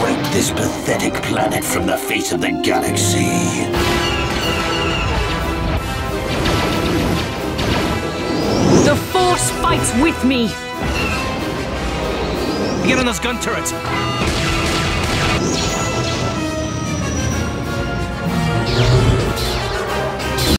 Wipe this pathetic planet from the face of the galaxy. The Force fights with me! Get on those gun turrets!